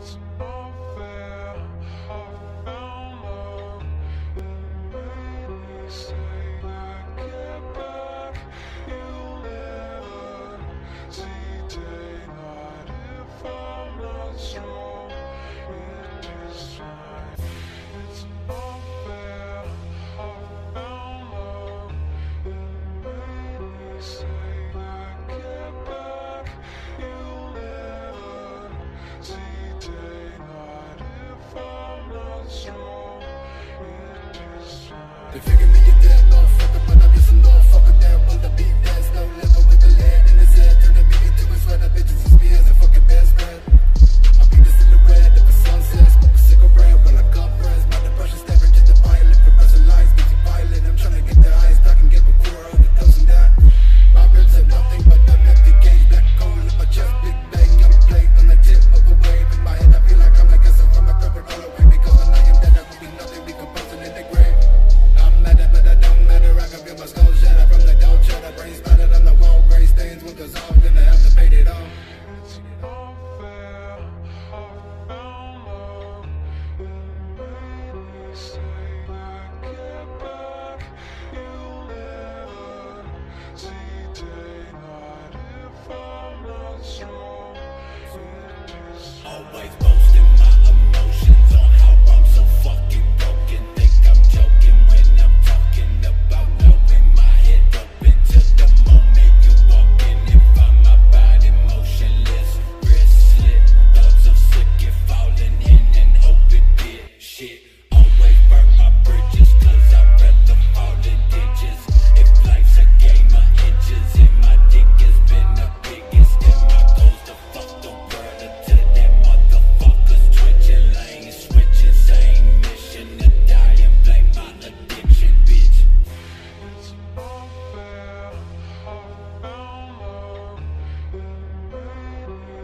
It's fine. They figure me a made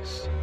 unfair.